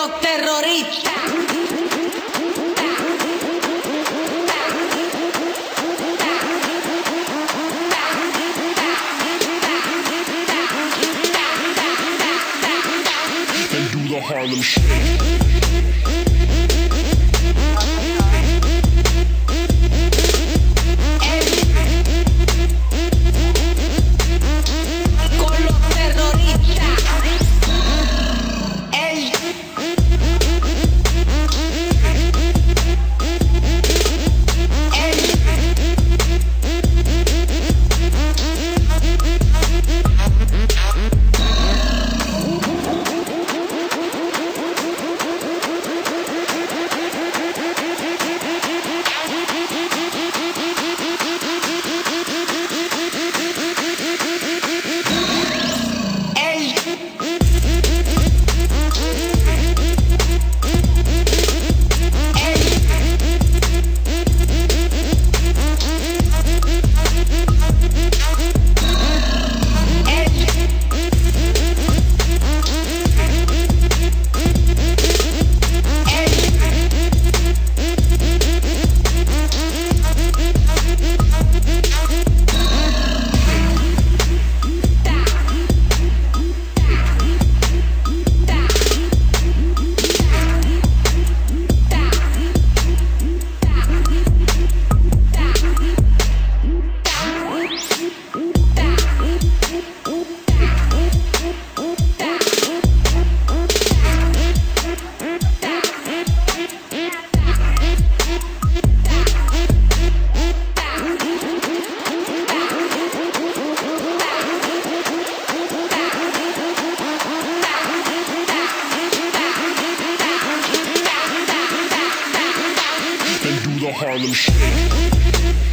los terroristas. Harlem Shake. Harlem Shake.